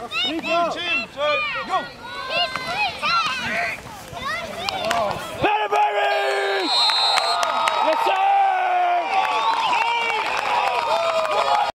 Team, so go!